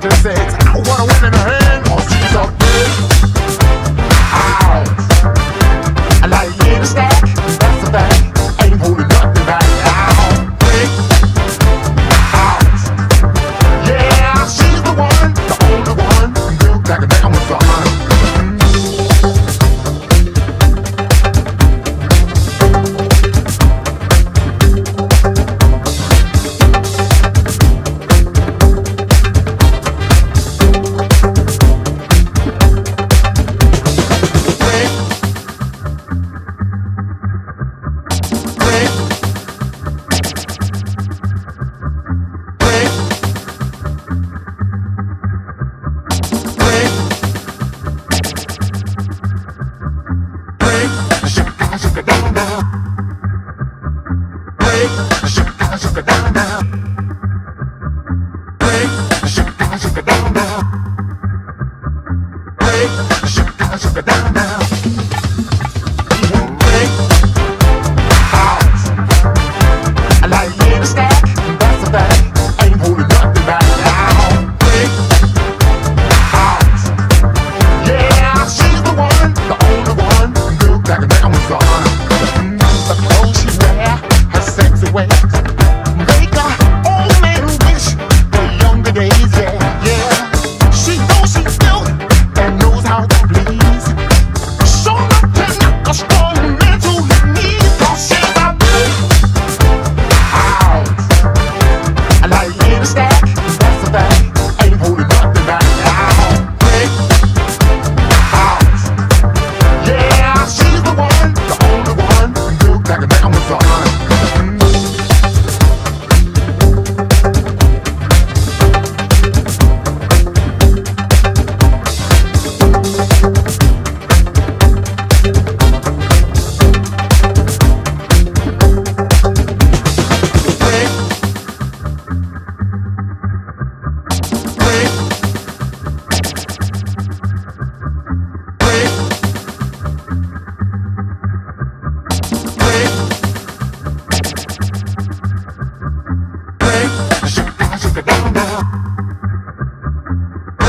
to say sugar down. Break down, down. Break down, down. Break. I like that's ain't holding nothing back now. Break. Yeah, she's the one, the only one. Like a. The clothes she wear, her sexy way.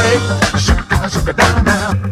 way. Shut down, shut down now.